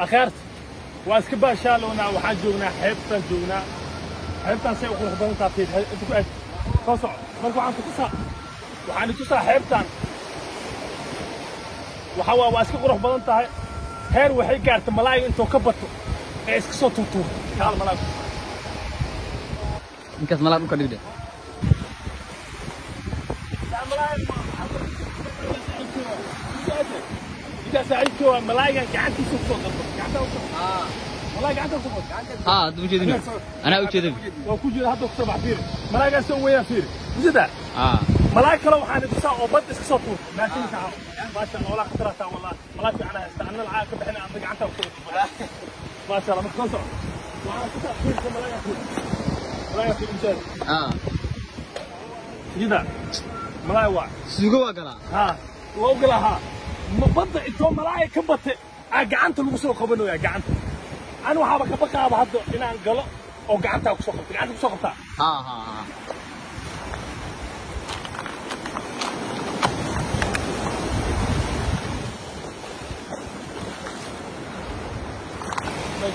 أخرت. وأسكبا شالونا وحجونا حبت جونا. حبت شيء وقول خبرنا تفيد أنت قلت قصع مركو عم تقصع وحاني تقصع حبت أنا وحوا وأسكب قول خبرنا تهاي هير وحي كارت ملايو أنتو كبتو. إيش صوت تو كار ملاك إنك ملاك مكان جديد Thank you. Saaxiibkii waa malaayigan gacantiisa kusoo dalba gacanta malaay gacanta kusoo dalba haa hadda ujeedin anaa ujeedin waa ku jira hadda kusoo bax fiiri malaayigaas soo weeyaan fiiri mujada haa malaay kale waxaan tusaa oo badda iska soo tuurta maashinka maasha allah walaa khatarata wallah malaay fiican haysta anna lacag ka bixina adna gacanta kusoo dalba maasha allah marka soo soco waxaan tusaa fiirka malaayigan fiiri malaayigan fiiri mujada haa mujada malaay waa suugo waa galaa ها ها بدأ إنتو ملاعي كبت قعنت لو قبنو يا قعنت. أنا وحابك بقى بهذا إن أنقل أو قعنت أو سوق قعنت أو سوق haa haa haa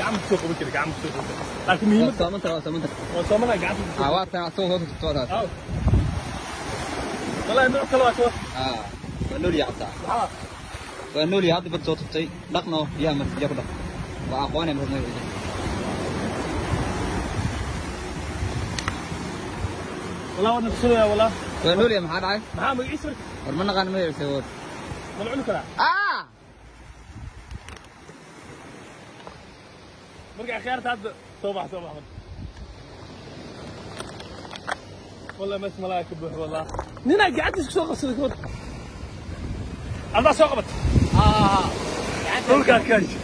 قعنت سوق بكرة قعنت سوق لكن مهم saamanta waa saamanta وصومنا قعنت haa waa tan asoo hoos toodaas أو والله نوع كلا واحد haa waa nool ونولي هذا بتصوت تي لقنا يا من يقدر. وأخواني مهما يجي ولا ود نفسي ولا ونولي ما حد عايز ما هم يسرك ورمنا غن ما يرسي ود ملعون كلا آه! مرجع خيار تاد توبة توبة. والله ما اسم الله يكبر والله. نينا قاعد يسوق صدق ود الله سوق بس dhulkaa kaasha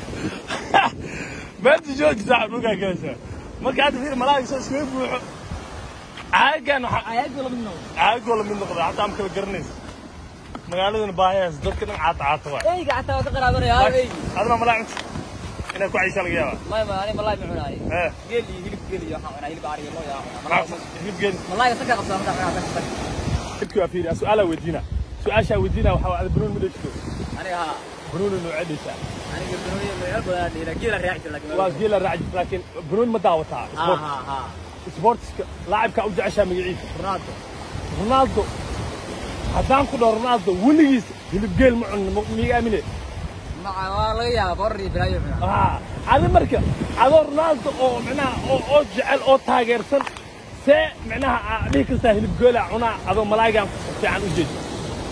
meenta jooji saaxib dhulkaa kaasha marka hadda fiir malaaga soo iskaga buuxo caagaan waxaa ayaga lama noo caagoo la mid noqda hadda am kala garanaysa magaaladana baahiyaas dadka dhan caata caata waay eyga xataa waa ka qaraabanaya haa eygi adna malaa cunta inay ku caysaa laga yaabaa maya ma ani malaay ma cunaayo ee geel iyo hilib geel iyo waxaan cunaa hilib ariga loo yaa maxaa hilibgeeni malaayga sanka qabtaa markaa cunaa sanka hilibkii waa fiiri su-aalaa weydiina su-aashaa weydiina waxaa waa banuun ma لكن برون ما داوتها آه، سبورتس آه، آه. لاعب كان وجعش رونالدو. رونالدو. هدام كده رونالدو. ولييس يلعب جيل مع ميامي مع والله يا بري برايم آه. هذا مركب هذا رونالدو. أو معناها أو جعل أو تاجرسن سي معناها ليك سهل يلعب جيل هنا هذا ملايكه في عن وجيش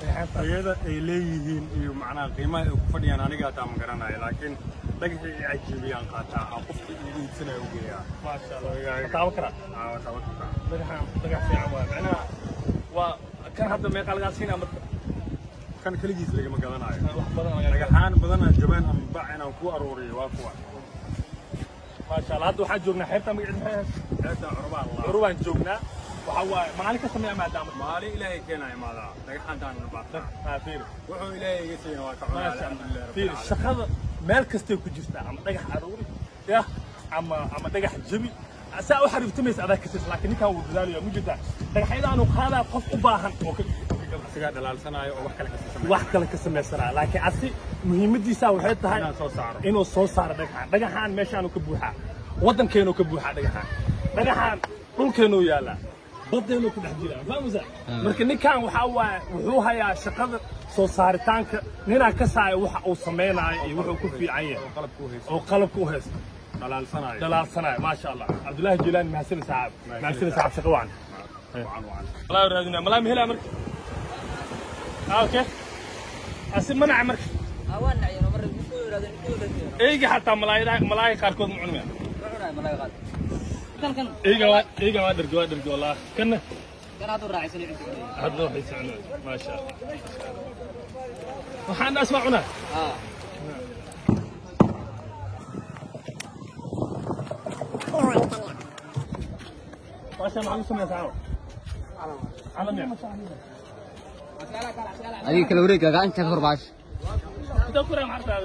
baarto iyada ay leeyihiin iyo macnaha qiimaha ay ku fadhiyaan aniga hataa ma garanayo laakiin dhagaxii ay cajiibiyaan qaataa aan qofka iiga iibsanaya u geeyaa maasha allah ma taaban karaa Aa, waa taban kartaa. dhagaxaan dhagax fiican waa macnaha waa kan hadda meeqa lagaa siinaa marka kan keligiis lagama gadanayo wax badan lagaa dhagaxaan badan aan jabaan ama bac inaan ku aruuriyo waa kuwa maasha allah hadda waxaan joognaa xeebta magaceed maxay ahayd ceebtaan curubaa allah curubaan joognaa waxa waaye maalin ka sameeya maadaama maalin ilaahay keenaa imaadaa dhagaxaantaan na baartaa haa fiiri wuxuu ilaahay iga siina waa ka cunaa maasha alxamdulilah allah fiiri shaqada meel kastay ku jirtaa ama dhagax aruuri yah ama ama dhagax jabi saa u xariiftamaysa adaa kasas laakiin ninkaan wuu dadaalaya mu jirtaa dhagaxyadaanu qaadaa qof u baahan oo ka asigaa dhalaalsanaayo oo wax kale kasii sameeya wax kale ka samaysanaa laakiin asi muhiimadiisa waxay tahay inaan soo saaro inuu soo saaro dhagaxaan dhagaxaan meeshaanu ka buuxaa waddankeenuu ka buuxaa dhagaxaan dhagaxaan dhulkeenuu yaallaa baddeenuu ku dhex jiraa fahmaysa marka ninkan waxaa waaye wuxuu hayaa shaqada soo saaritaanka ninaa ka saaya waxa uu samaynaayo iyo wuxuu ku fiican yahay qalabka u hayso oo qalabka u haysta dhalaalsanaayo dhalaalsanaayo maasha allah cabdullaahi jilaani mahadsan saaxib mahadsan saaxib shaqo wacan wacan wacan malaa raadinaa malaa ma helaa marka ah okay asi manaca marka aa waa nacyan mar ku yiraahdo ku yiraahdo eyga xataa malaayada malaaya qaarkood ma cunmaya cunaa malaay qaad kan kan eyga waa eyga waa dhargi waa dhargi wallah kana kan aad u raacaysan inta hadda waxay soconaa maasha allah waxaan asma cunaa aa maasha maxaa u samaysaa calam ya adiga kala wareega gacanta ka horbaash inta ku raa maxaa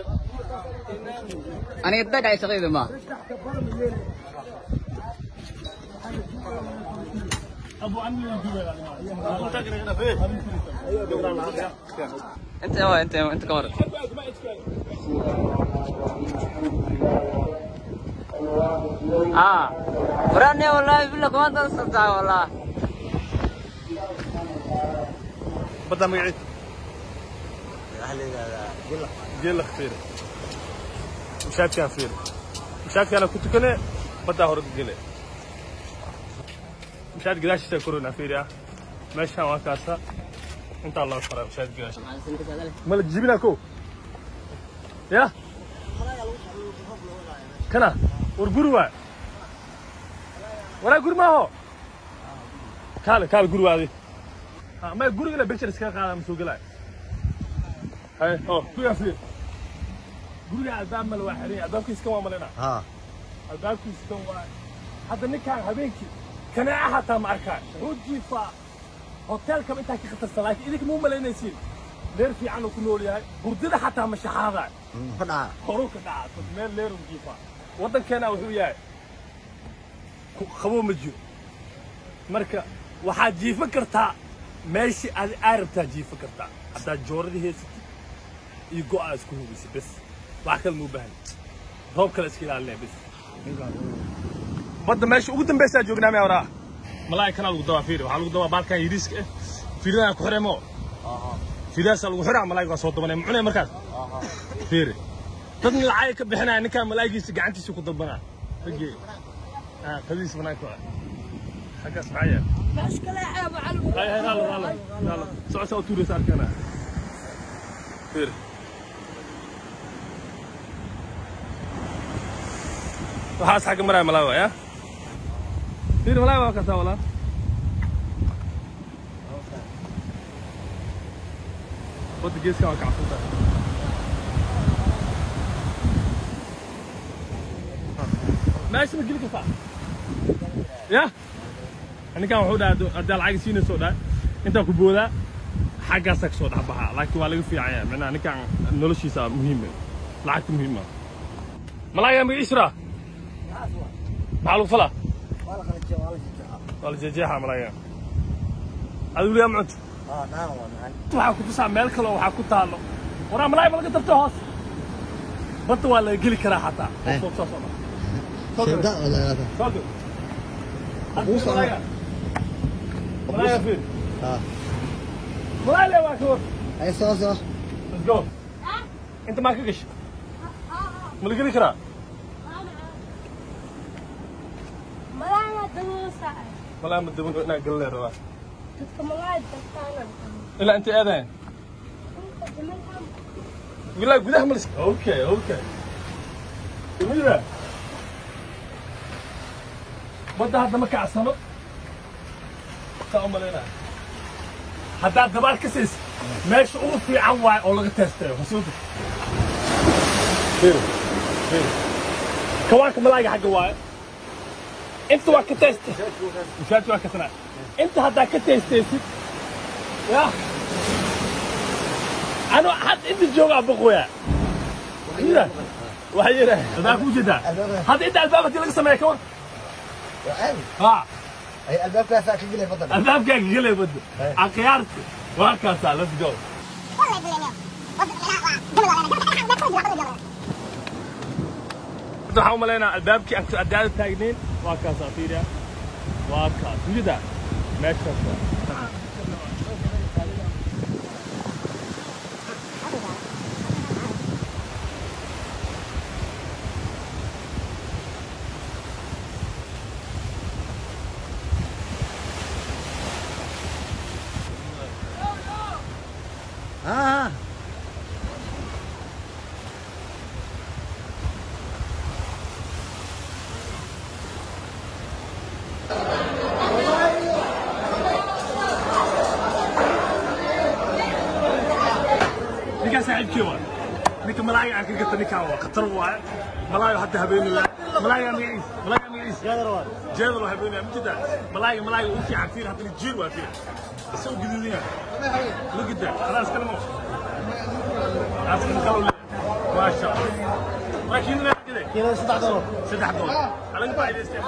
aniga dadka ay shaqayda ma abu amni waan joogaa inta أنت أوه أنت أوه أنت كاميرا آه. فراني والله يقول لك ما تنصدع والله. بدل ما يعيد أهلي لا لا قل لك قل لك فيري مشاك كان فيري مشاك كان كنت كنت بدل هورك قلي مشاهد قداش تشكرون افيريا مشها وكاسا انت الله يوفقك مشاهد قداش مالك جيبنا كو. يا. كلا ورقروا ورا قرما هو. كال كال قروا هذه ما يقولوا لك بشر سكاكا على مسوق لاي. هاي آه شو يا سيدي قولوا لي عذاب مال واحد عذاب كيس كمان مالنا ها. عذاب كيس كمان حتى نكهه بينكي كان أحد تمارك رودي فا هوتيل كم أنت كي خطر سلاك إذاك مو ملين يصير. لير في عنو كنول يا يعني. بردنا حتى مش حاضر هنا خروك دا كمان لير رودي فا وطن كان أو هو يا خبو مجيو مركا. وحاجة فكرتها ماشي. على عرب تجي فكرتها حتى جوردي هي ستي يقوى اسكو بس. بس. واحد المبهن هوب كلاسكي لا بس 你看。Badda meesha ugu dambaysaa joognaa miyaa waraa malaay kanaa lagu dabaa fiiri waxaa lagu dabaa baalkan yiriiska eh fiiridaan ku xiremo fiiridaasaa lagu xiraa malaayga waa soo dabanaya mucunaya markaas fiiri dadna lacag ka bixinaya ninkaan malaayigiisa gacantiisa ku dalbanaa raggeey qadiis banaanka waa xaggaas maxaa yaal مشكلة يا ابو علي هاي هاي يلا يلا يلا سو سو توري صار كنا فير وحاس حق مراي يا فير ملاوي وكذا ولا ود جيس كان كعفوتا ماشي مجيلك فا يا ninkan wuxuu dhahay haddaa lacag siinayso dhahay intaa ku boodaa xaggaasaa kasoo dhexbaxaa laakiin waa laga fiicanya micnaha ninkan noloshiisa muhiima lacagta muhiima malaayaa magaciisra maxaa lagu falaa waa la jeejeexa malaayaa adi weligaa ma cunto waxaa ku tusaa meel kaloo waxaa ku taalo waraa malaaya ma laga darto hoos badda waa laga geli karaa xataa soo soo soo soo شيء gala. ولا لا soo gala. أبوس أنا. Malaaya. Malaaya fiir. ها Malaaya waa ka war. اي صوصه Let's go. انت ما مدبن هنا قال لي روا تدك ملايا دكتانا إلا أنت أذان. لك قدام ملس أوكي أوكي. جميل ده بدها هذا ما كعسنو سأم لنا. هذا دبال كسيس. ماشي أو في أو لغا تيستي خصوصا فيرو فيرو كواك ملاقي حق واي. انت واك تيستي مشات واك تنا انت هذا كتيستي يا أنا حد إنت جوع بقويا وحيرة. وحيرة. هذاك وجده هذا؟ إنت الباب اللي سمعك كون ها أي. ألباب كذا ساكن قلي فضل ألباب كان قلب بده عقيارتي وهكذا ليتس جو وقت حوم لنا الباب كي أكتر أداء التاجنين وكاسافيرة وكاس وجدا ماشي ninkaan saaxiibkii waa ninka malaaga aan ka gata ninkaan waa khatar waaye malaayo hadda habeenaya malaaga magaciis malaaga magaciis jeedal waxay doonayaan mujida malaayga malaayga ugu fiican fiir haddana jiir waa fiir isagoo guduudiya lugida khalaas kalmo askan kalo maasha allah laakiin saddex dolar saddex dolar alaga faa'iidaystay